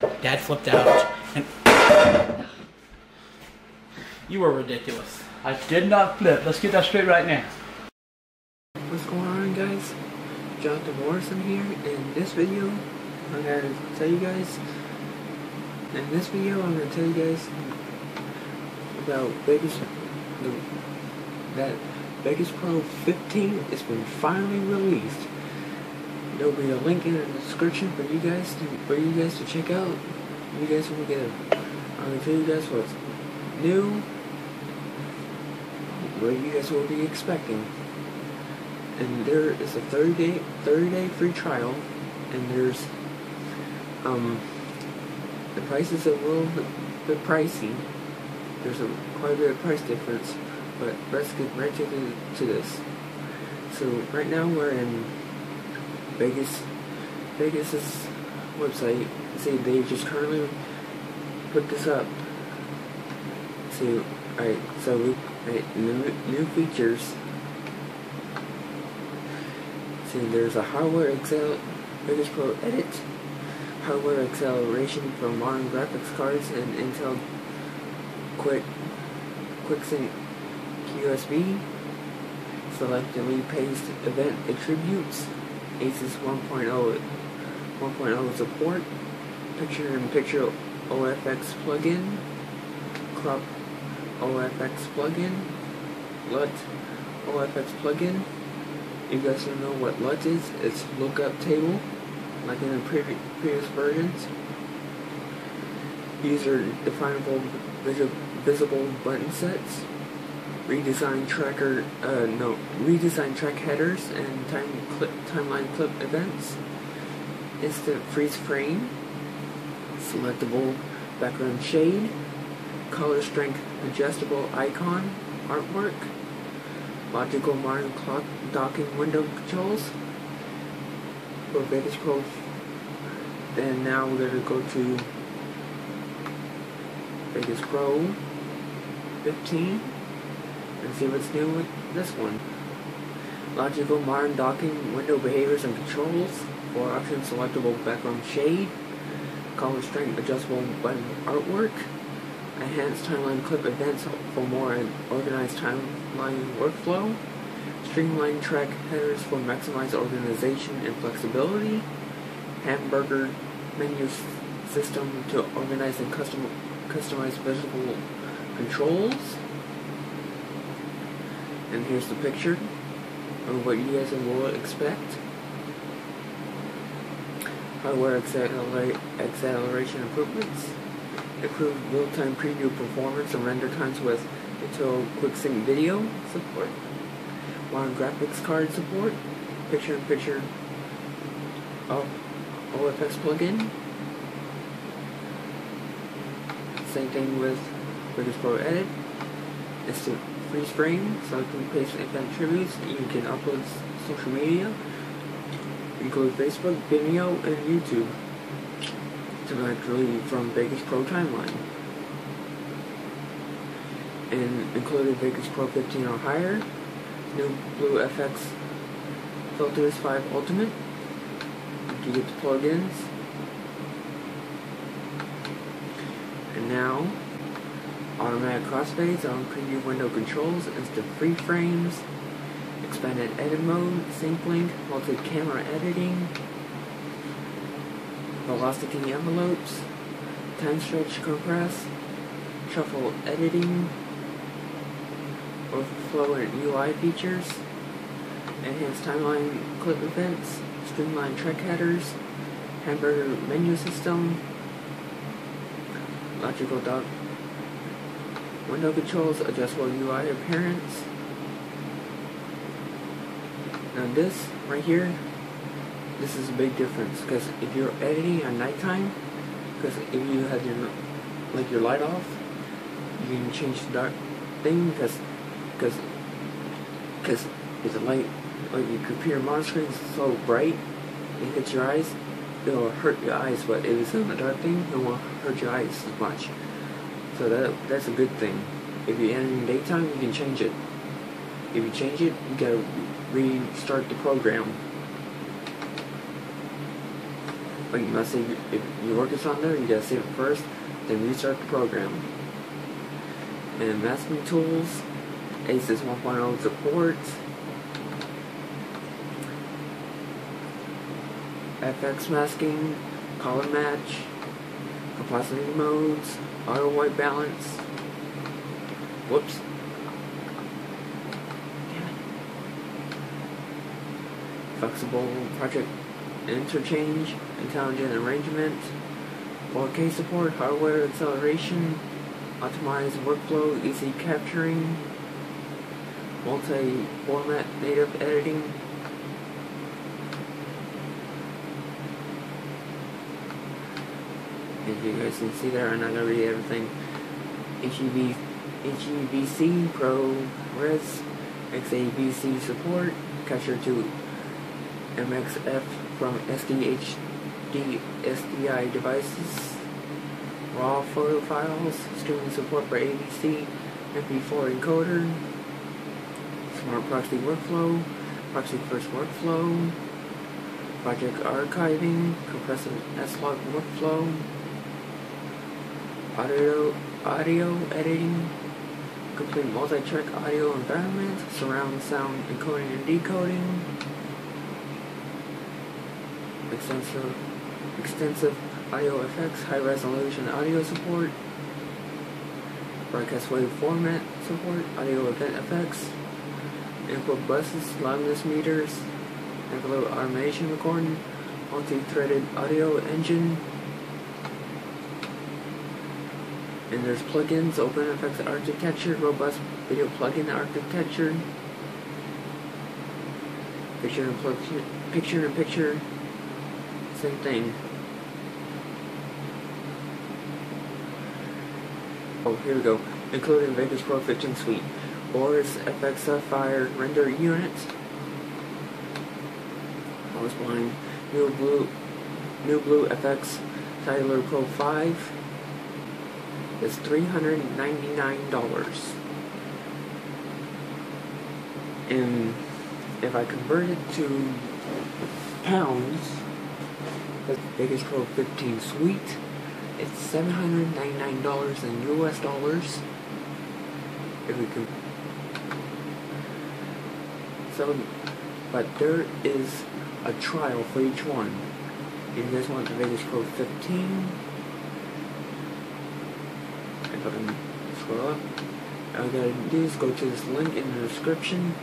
Dad flipped out, and you were ridiculous. I did not flip. Let's get that straight right now. What's going on guys? Jonathan Morrison here. In this video, I'm gonna tell you guys in this video I'm gonna tell you guys about Vegas the, that Vegas Pro 15 has been finally released. There'll be a link in the description for you guys to for you guys to check out. You guys will get. I'm gonna tell you guys what's new, what you guys will be expecting. And there is a 30 day 30 day free trial. And there's um the price is a little bit, bit pricey. There's a quite a bit of price difference. But let's get right to, the, to this. So right now we're in Vegas Vegas's website. See they just currently put this up. See alright so we right, new, new features. See, there's a hardware accel Vegas Pro Edit, hardware acceleration for modern graphics cards, and Intel Quick QuickSync QSV, selectively paced event attributes, ACES 1.0 1.0 support, picture-in-picture OFX plugin, crop OFX plugin, LUT OFX plugin, you guys don't know what LUT is, it's lookup table, like in the previ previous versions. User definable visual, visible button sets, redesign tracker, uh, no, redesign track headers and time clip, timeline clip events, instant freeze frame, selectable background shade, color strength adjustable icon artwork, logical modern clock docking window controls for Vegas Pro. And now we're going to go to Vegas Pro 15 and see what's new with this one. Logical modern docking window behaviors and controls. For option selectable background shade, color strength adjustable button artwork, enhanced timeline clip events for more organized timeline workflow, streamlined track headers for maximized organization and flexibility, hamburger menu system to organize and custom customize visible controls. And here's the picture of what you guys will expect. Hardware acceleration improvements improved real-time preview performance and render times with Intel QuickSync video support, modern graphics card support, picture-in-picture -picture OFX plugin. Same thing with Vegas Pro Edit. Instant freeze frame, so you can paste event attributes. You can upload social media, include Facebook, Vimeo, and YouTube directly from Vegas Pro Timeline. And included Vegas Pro 15 or higher, new Blue FX Filters 5 Ultimate, you get the plugins, and now automatic crossfades on preview window controls, instant free frames, expanded edit mode, sync link, multi-camera editing, velocity envelopes, time stretch compress, shuffle editing, overflow and UI features, enhanced timeline clip events, streamlined track headers, hamburger menu system, logical dock window controls, adjustable UI appearance. Now this right here this is a big difference because if you're editing at nighttime, because if you have your like your light off, you can change the dark thing because because because if the light like your computer monitor is so bright, it hits your eyes, it'll hurt your eyes. But if it's in the dark thing, it won't hurt your eyes as much. So that that's a good thing. If you're editing daytime, you can change it. If you change it, you gotta restart the program But you must save, if your work is on there, you gotta save it first, then restart the program. And masking tools, ACES 1.0 support, FX masking, color match, opacity modes, auto white balance. Whoops. Flexible project interchange, intelligent arrangement, 4K support, hardware acceleration, optimized workflow, easy capturing, multi-format native editing, As you guys can see there, I'm not gonna read everything. HEV, HEVC Pro Res, XAVC support, capture to MXF from SDHD SDI devices, raw photo files, streaming support for AVC, MP4 encoder, smart proxy workflow, proxy first workflow, project archiving, compressive S-log workflow, audio audio editing, complete multi-track audio environment, surround sound encoding and decoding, extensive extensive audio effects, high resolution audio support, broadcast wave format support, audio event effects, input buses, loudness meters, envelope automation recording, multi-threaded audio engine, and there's plugins, OpenFX architecture, robust video plugin architecture, picture in picture, picture in picture, same thing. Oh, here we go. Including Vegas Pro 15 Suite, Boris FX Sapphire render unit. I was blind. New Blue, New Blue FX Titler Pro 5 is $399. And if I convert it to pounds, the Vegas Pro 15 Suite, it's $799 in US dollars. If we can. So, but there is a trial for each one. Guys want the Vegas Pro 15, can scroll up, all I gotta do is go to this link in the description.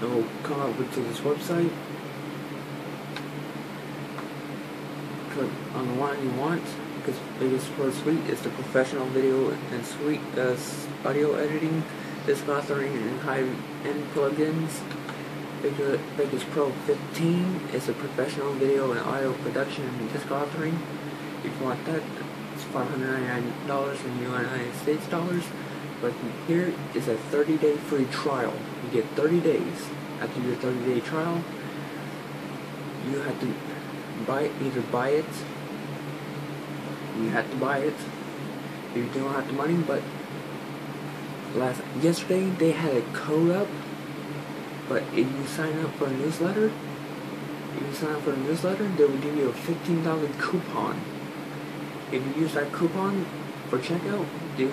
It will come up to this website. Click on the one you want because Vegas Pro Suite is the professional video and suite uh, audio editing, disc authoring, and high-end plugins. Vegas Pro 15 is a professional video and audio production and disc authoring. If you want that, $599 in United States dollars. But here is a 30-day free trial. You get 30 days. After your 30-day trial, you have to buy either buy it. You have to buy it. You don't have the money, but last yesterday they had a code up. But if you sign up for a newsletter, if you sign up for a newsletter, they will give you a $15 coupon. If you use that coupon for checkout, they,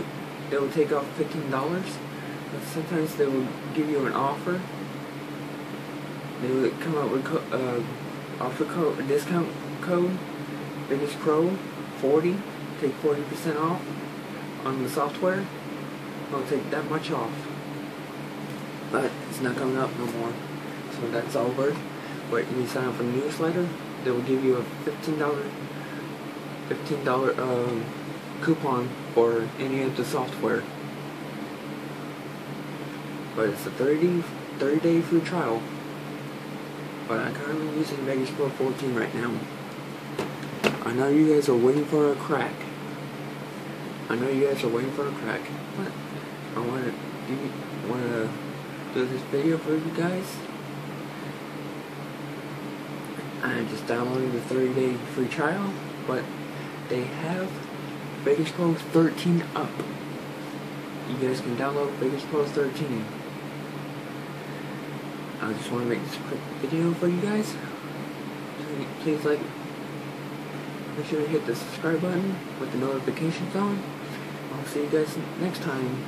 they will take off $15. But sometimes they will give you an offer. They will come out with co uh, offer code, a discount code, Vegas Pro 40, take 40% off on the software. I'll take that much off. But it's not coming up no more. So that's over. But you sign up for the newsletter, they will give you a $15 $15 um, coupon for any of the software. But it's a 30, 30 day free trial. But I'm currently using Vegas Pro 14 right now. I know you guys are waiting for a crack. I know you guys are waiting for a crack. But I want to you, want to do this video for you guys. I just downloaded the 30 day free trial, but they have Vegas Pro 13 up. You guys can download Vegas Pro 13. I just want to make this quick video for you guys. Please like, Make sure to hit the subscribe button with the notifications on. I'll see you guys next time.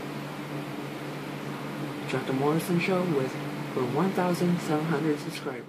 Dr. Morrison Show with for 1,700 subscribers.